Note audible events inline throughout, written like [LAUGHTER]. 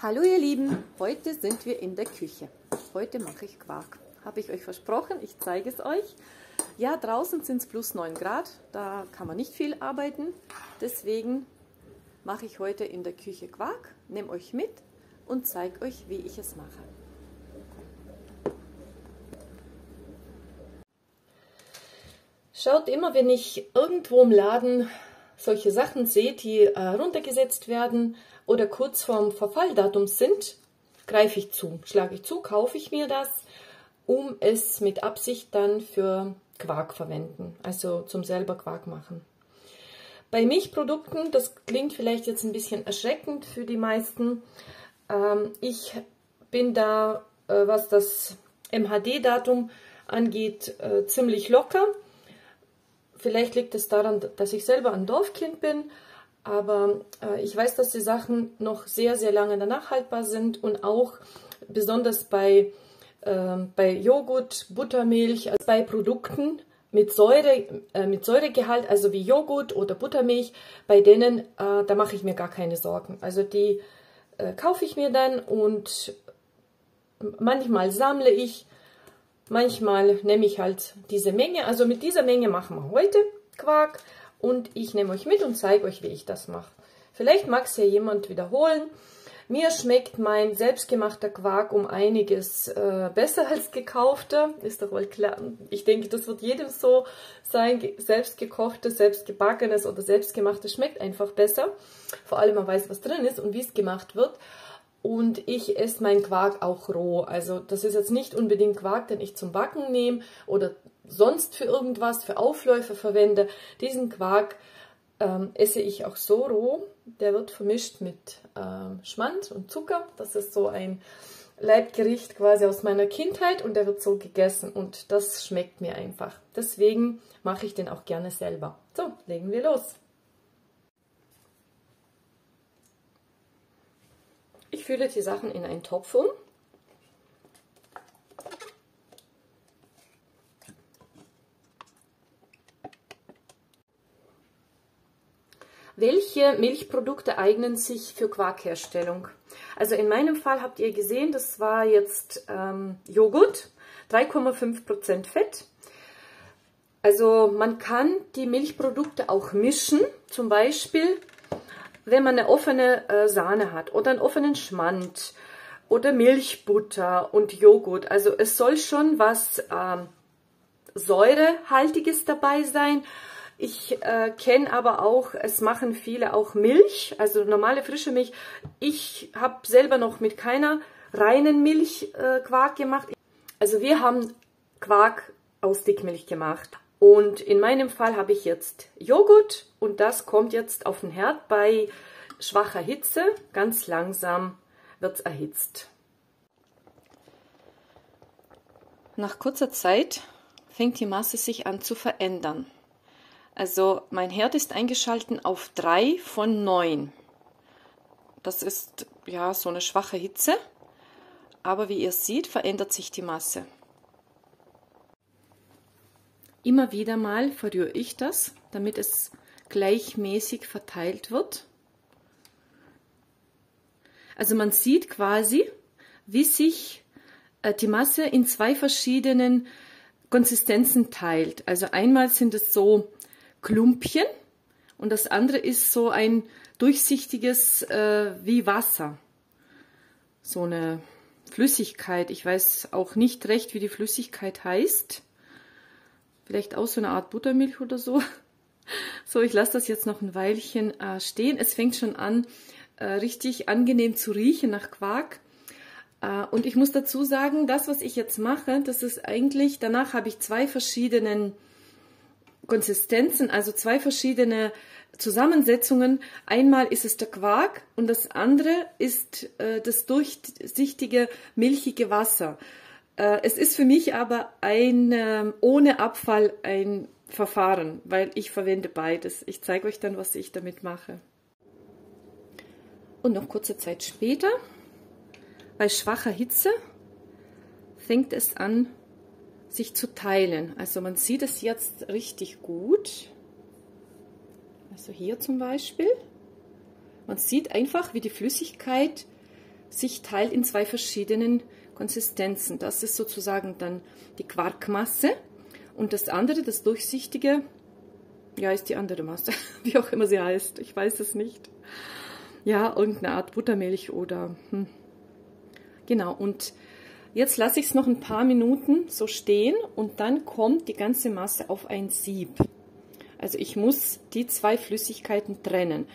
Hallo ihr Lieben, heute sind wir in der Küche. Heute mache ich Quark. Habe ich euch versprochen, ich zeige es euch. Ja, draußen sind es plus 9 Grad, da kann man nicht viel arbeiten. Deswegen mache ich heute in der Küche Quark, nehme euch mit und zeige euch, wie ich es mache. Schaut immer, wenn ich irgendwo im Laden solche Sachen sehe, die äh, runtergesetzt werden oder kurz vorm Verfalldatum sind, greife ich zu, schlage ich zu, kaufe ich mir das, um es mit Absicht dann für Quark verwenden, also zum selber Quark machen. Bei Milchprodukten, das klingt vielleicht jetzt ein bisschen erschreckend für die meisten, ähm, ich bin da, äh, was das MHD-Datum angeht, äh, ziemlich locker. Vielleicht liegt es daran, dass ich selber ein Dorfkind bin, aber äh, ich weiß, dass die Sachen noch sehr, sehr lange danach haltbar sind und auch besonders bei, äh, bei Joghurt, Buttermilch, also bei Produkten mit, Säure, äh, mit Säuregehalt, also wie Joghurt oder Buttermilch, bei denen, äh, da mache ich mir gar keine Sorgen. Also die äh, kaufe ich mir dann und manchmal sammle ich Manchmal nehme ich halt diese Menge. Also mit dieser Menge machen wir heute Quark und ich nehme euch mit und zeige euch, wie ich das mache. Vielleicht mag es ja jemand wiederholen. Mir schmeckt mein selbstgemachter Quark um einiges äh, besser als gekaufter. Ist doch wohl klar. Ich denke, das wird jedem so sein. Selbstgekochtes, selbstgebackenes oder selbstgemachtes schmeckt einfach besser. Vor allem man weiß, was drin ist und wie es gemacht wird. Und ich esse meinen Quark auch roh. Also das ist jetzt nicht unbedingt Quark, den ich zum Backen nehme oder sonst für irgendwas, für Aufläufe verwende. Diesen Quark ähm, esse ich auch so roh. Der wird vermischt mit ähm, Schmand und Zucker. Das ist so ein Leibgericht quasi aus meiner Kindheit und der wird so gegessen und das schmeckt mir einfach. Deswegen mache ich den auch gerne selber. So, legen wir los. Fülle die Sachen in einen Topf um. Welche Milchprodukte eignen sich für Quarkherstellung? Also in meinem Fall habt ihr gesehen, das war jetzt ähm, Joghurt, 3,5% Fett. Also man kann die Milchprodukte auch mischen, zum Beispiel wenn man eine offene äh, Sahne hat oder einen offenen Schmand oder Milchbutter und Joghurt. Also es soll schon was ähm, Säurehaltiges dabei sein. Ich äh, kenne aber auch, es machen viele auch Milch, also normale frische Milch. Ich habe selber noch mit keiner reinen Milch äh, Quark gemacht. Also wir haben Quark aus Dickmilch gemacht. Und in meinem Fall habe ich jetzt Joghurt und das kommt jetzt auf den Herd bei schwacher Hitze. Ganz langsam wird es erhitzt. Nach kurzer Zeit fängt die Masse sich an zu verändern. Also mein Herd ist eingeschalten auf 3 von 9. Das ist ja so eine schwache Hitze, aber wie ihr seht, verändert sich die Masse. Immer wieder mal verrühre ich das, damit es gleichmäßig verteilt wird. Also man sieht quasi, wie sich äh, die Masse in zwei verschiedenen Konsistenzen teilt. Also einmal sind es so Klumpchen und das andere ist so ein durchsichtiges äh, wie Wasser. So eine Flüssigkeit. Ich weiß auch nicht recht, wie die Flüssigkeit heißt. Vielleicht auch so eine Art Buttermilch oder so. [LAUGHS] So, ich lasse das jetzt noch ein Weilchen äh, stehen. Es fängt schon an, äh, richtig angenehm zu riechen nach Quark. Äh, und ich muss dazu sagen, das, was ich jetzt mache, das ist eigentlich, danach habe ich zwei verschiedene Konsistenzen, also zwei verschiedene Zusammensetzungen. Einmal ist es der Quark und das andere ist äh, das durchsichtige, milchige Wasser. Äh, es ist für mich aber ein ähm, ohne Abfall ein Verfahren, weil ich verwende beides. Ich zeige euch dann, was ich damit mache. Und noch kurze Zeit später, bei schwacher Hitze, fängt es an, sich zu teilen. Also man sieht es jetzt richtig gut. Also hier zum Beispiel. Man sieht einfach, wie die Flüssigkeit sich teilt in zwei verschiedenen Konsistenzen. Das ist sozusagen dann die Quarkmasse und das andere, das durchsichtige, ja, ist die andere Masse, [LAUGHS] wie auch immer sie heißt. Ich weiß es nicht. Ja, irgendeine Art Buttermilch oder hm. genau. Und jetzt lasse ich es noch ein paar Minuten so stehen und dann kommt die ganze Masse auf ein Sieb. Also ich muss die zwei Flüssigkeiten trennen.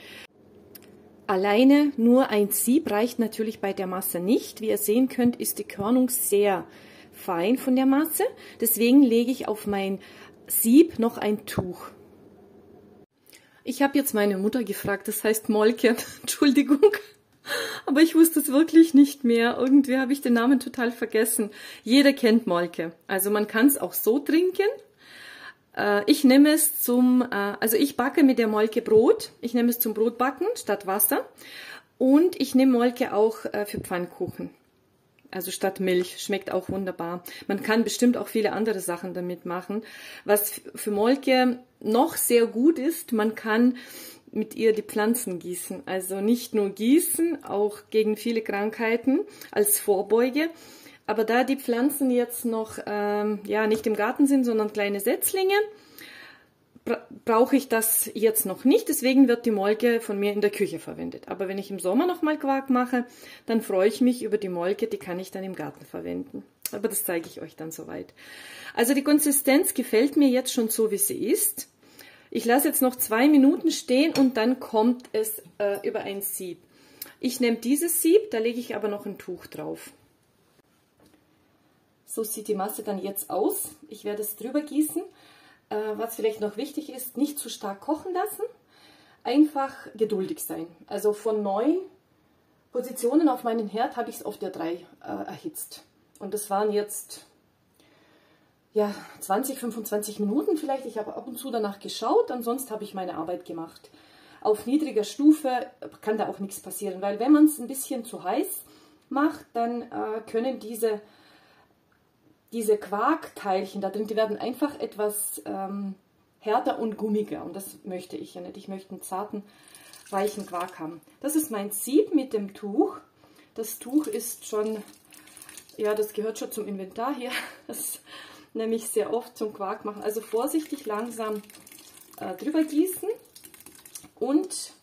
Alleine nur ein Sieb reicht natürlich bei der Masse nicht. Wie ihr sehen könnt, ist die Körnung sehr fein von der Masse. Deswegen lege ich auf mein Sieb noch ein Tuch. Ich habe jetzt meine Mutter gefragt, das heißt Molke, [LAUGHS] Entschuldigung. Aber ich wusste es wirklich nicht mehr. Irgendwie habe ich den Namen total vergessen. Jeder kennt Molke. Also man kann es auch so trinken. Äh, ich nehme es zum, äh, also ich backe mit der Molke Brot. Ich nehme es zum Brotbacken statt Wasser. Und ich nehme Molke auch äh, für Pfannkuchen also statt Milch. Schmeckt auch wunderbar. Man kann bestimmt auch viele andere Sachen damit machen. Was für Molke noch sehr gut ist, man kann mit ihr die Pflanzen gießen. Also nicht nur gießen, auch gegen viele Krankheiten als Vorbeuge. Aber da die Pflanzen jetzt noch ähm, ja nicht im Garten sind, sondern kleine Setzlinge, brauche ich das jetzt noch nicht, deswegen wird die Molke von mir in der Küche verwendet. Aber wenn ich im Sommer nochmal Quark mache, dann freue ich mich über die Molke, die kann ich dann im Garten verwenden. Aber das zeige ich euch dann soweit. Also die Konsistenz gefällt mir jetzt schon so, wie sie ist. Ich lasse jetzt noch zwei Minuten stehen und dann kommt es äh, über ein Sieb. Ich nehme dieses Sieb, da lege ich aber noch ein Tuch drauf. So sieht die Masse dann jetzt aus. Ich werde es drüber gießen. Äh, was vielleicht noch wichtig ist, nicht zu stark kochen lassen. Einfach geduldig sein. Also von neun Positionen auf meinen Herd habe ich es auf der drei äh, erhitzt. Und das waren jetzt ja, 20, 25 Minuten vielleicht. Ich habe ab und zu danach geschaut, ansonsten habe ich meine Arbeit gemacht. Auf niedriger Stufe kann da auch nichts passieren, weil wenn man es ein bisschen zu heiß macht, dann äh, können diese diese Quarkteilchen da drin, die werden einfach etwas ähm, härter und gummiger. Und das möchte ich ja nicht. Ich möchte einen zarten, weichen Quark haben. Das ist mein Sieb mit dem Tuch. Das Tuch ist schon, ja, das gehört schon zum Inventar hier. [LAUGHS] Das nehme ich sehr oft zum Quark machen. Also vorsichtig langsam äh, drüber gießen. Und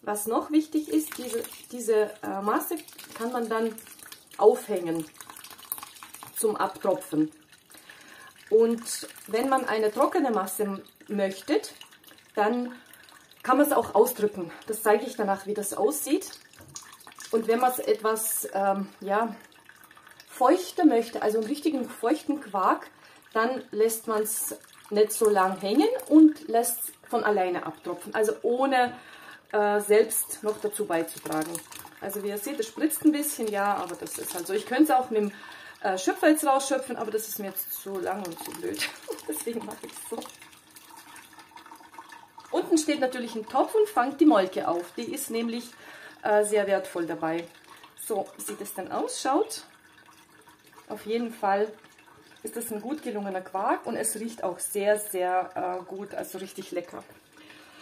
was noch wichtig ist, diese, diese äh, Masse kann man dann aufhängen zum Abtropfen. Und wenn man eine trockene Masse möchte, dann kann man es auch ausdrücken. Das zeige ich danach, wie das aussieht. Und wenn man es etwas ähm, ja, feuchter möchte, also einen richtigen feuchten Quark, dann lässt man es nicht so lang hängen und lässt von alleine abtropfen. Also ohne äh, selbst noch dazu beizutragen. Also wie ihr seht, es spritzt ein bisschen, ja, aber das ist halt so. Ich könnte es auch mit dem äh, Schöpfer jetzt rausschöpfen, aber das ist mir jetzt zu lang und zu blöd. [LAUGHS] Deswegen mache ich es so. Unten steht natürlich ein Topf und fangt die Molke auf. Die ist nämlich äh, sehr wertvoll dabei. So sieht es dann aus. Schaut. Auf jeden Fall ist das ein gut gelungener Quark und es riecht auch sehr, sehr äh, gut, also richtig lecker.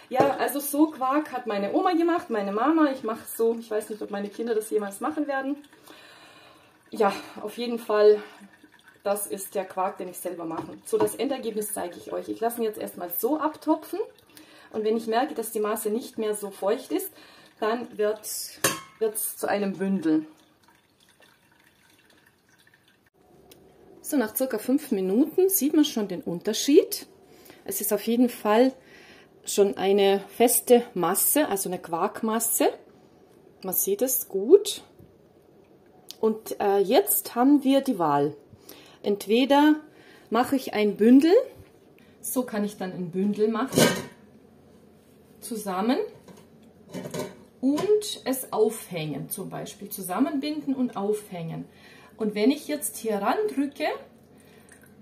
Ja, also so Quark hat meine Oma gemacht, meine Mama. Ich mache es so. Ich weiß nicht, ob meine Kinder das jemals machen werden ja, auf jeden Fall, das ist der Quark, den ich selber mache. So, das Endergebnis zeige ich euch. Ich lasse ihn jetzt erstmal so abtopfen. Und wenn ich merke, dass die Masse nicht mehr so feucht ist, dann wird es zu einem Bündel. So, nach circa fünf Minuten sieht man schon den Unterschied. Es ist auf jeden Fall schon eine feste Masse, also eine Quarkmasse. Man sieht es gut. Und äh, jetzt haben wir die Wahl. Entweder mache ich ein Bündel, so kann ich dann ein Bündel machen, zusammen und es aufhängen, zum Beispiel zusammenbinden und aufhängen. Und wenn ich jetzt hier ran drücke,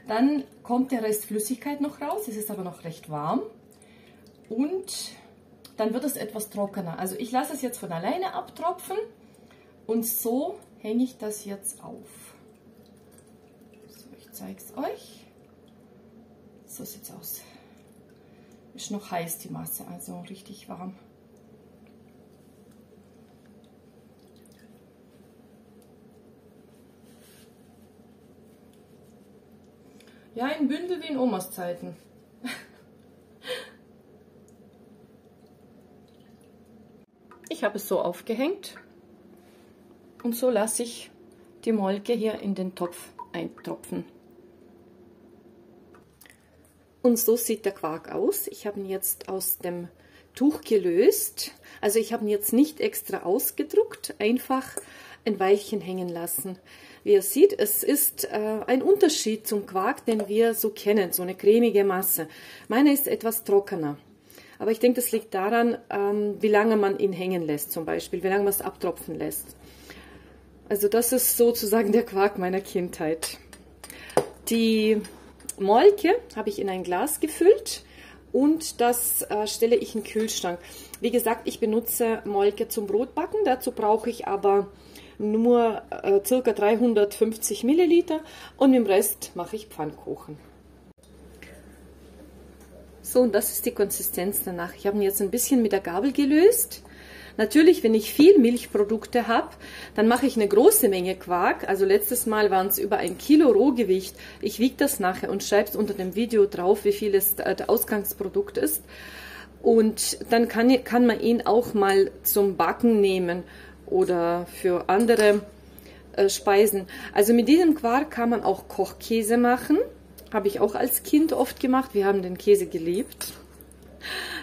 dann kommt der Rest Flüssigkeit noch raus, es ist aber noch recht warm und dann wird es etwas trockener. Also ich lasse es jetzt von alleine abtropfen und so hänge ich das jetzt auf. So, ich zeige es euch. So sieht es aus. Ist noch heiß die Masse, also richtig warm. Ja, ein Bündel wie in Omas Zeiten. Ich habe es so aufgehängt und so lasse ich die Molke hier in den Topf eintropfen. Und so sieht der Quark aus. Ich habe ihn jetzt aus dem Tuch gelöst. Also ich habe ihn jetzt nicht extra ausgedruckt, einfach ein Weilchen hängen lassen. Wie ihr seht, es ist äh, ein Unterschied zum Quark, den wir so kennen, so eine cremige Masse. Meiner ist etwas trockener. Aber ich denke, das liegt daran, ähm, wie lange man ihn hängen lässt zum Beispiel, wie lange man es abtropfen lässt. Also das ist sozusagen der Quark meiner Kindheit. Die Molke habe ich in ein Glas gefüllt und das äh, stelle ich in den Kühlschrank. Wie gesagt, ich benutze Molke zum Brotbacken, dazu brauche ich aber nur äh, ca. 350 Milliliter und im Rest mache ich Pfannkuchen. So, und das ist die Konsistenz danach. Ich habe ihn jetzt ein bisschen mit der Gabel gelöst. Natürlich, wenn ich viel Milchprodukte habe, dann mache ich eine große Menge Quark. Also letztes Mal waren es über ein Kilo Rohgewicht. Ich wiege das nachher und schreibe es unter dem Video drauf, wie viel es äh, das Ausgangsprodukt ist. Und dann kann, kann man ihn auch mal zum Backen nehmen oder für andere äh, Speisen. Also mit diesem Quark kann man auch Kochkäse machen. Habe ich auch als Kind oft gemacht. Wir haben den Käse geliebt.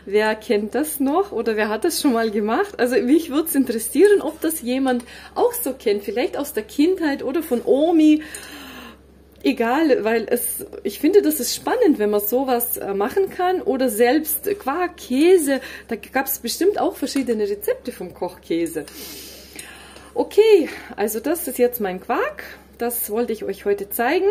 Wer kennt das noch oder wer hat das schon mal gemacht? Also mich würde es interessieren, ob das jemand auch so kennt, vielleicht aus der Kindheit oder von Omi. Egal, weil es, ich finde, das ist spannend, wenn man sowas äh, machen kann oder selbst Quark, Käse, da gab es bestimmt auch verschiedene Rezepte vom Kochkäse. Okay, also das ist jetzt mein Quark, das wollte ich euch heute zeigen.